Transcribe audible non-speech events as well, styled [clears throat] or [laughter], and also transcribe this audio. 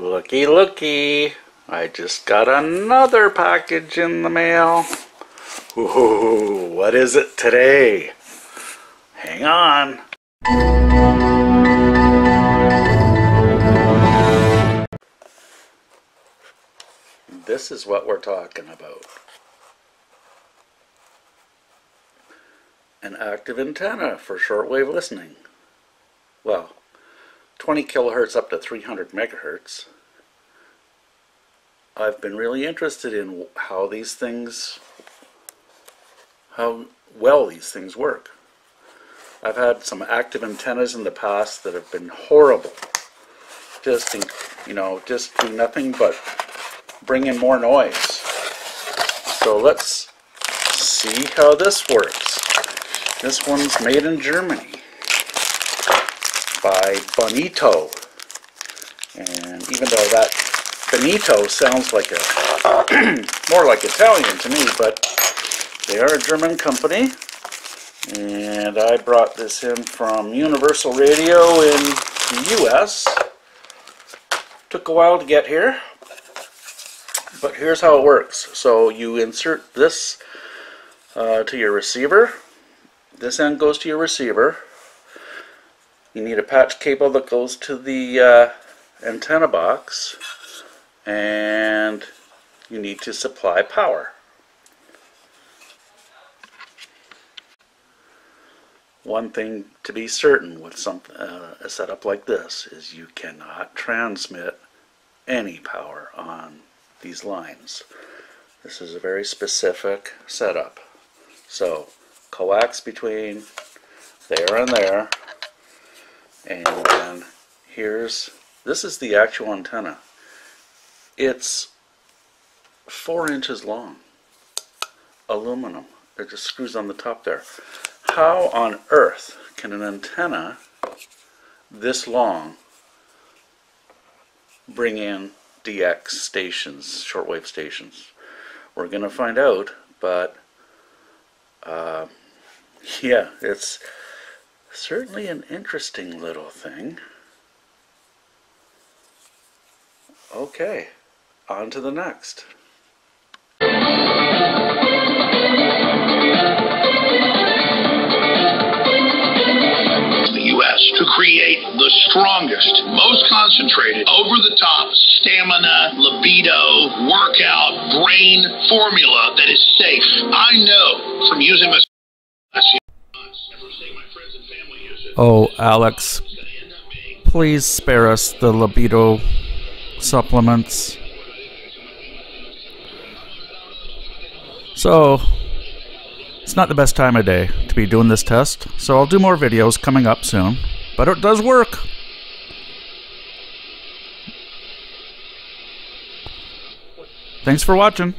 Looky, looky. I just got another package in the mail. Ooh, what is it today? Hang on. This is what we're talking about. An active antenna for shortwave listening. Well, 20 kilohertz up to 300 megahertz. I've been really interested in how these things, how well these things work. I've had some active antennas in the past that have been horrible. Just, you know, just do nothing but bring in more noise. So let's see how this works. This one's made in Germany by Bonito. And even though that Bonito sounds like a [clears throat] more like Italian to me, but they are a German company. And I brought this in from Universal Radio in the US. Took a while to get here. But here's how it works. So you insert this uh, to your receiver. This end goes to your receiver. You need a patch cable that goes to the uh, antenna box and you need to supply power. One thing to be certain with some, uh, a setup like this is you cannot transmit any power on these lines. This is a very specific setup. So coax between there and there and here's this is the actual antenna. It's four inches long aluminum. It just screws on the top there. How on earth can an antenna this long bring in DX stations shortwave stations? We're gonna find out but uh, [laughs] yeah it's Certainly an interesting little thing. Okay, on to the next. The U.S. to create the strongest, most concentrated, over the top stamina, libido, workout, brain formula that is safe. I know from using this. Oh, Alex, please spare us the libido supplements. So, it's not the best time of day to be doing this test, so I'll do more videos coming up soon. But it does work. Thanks for watching.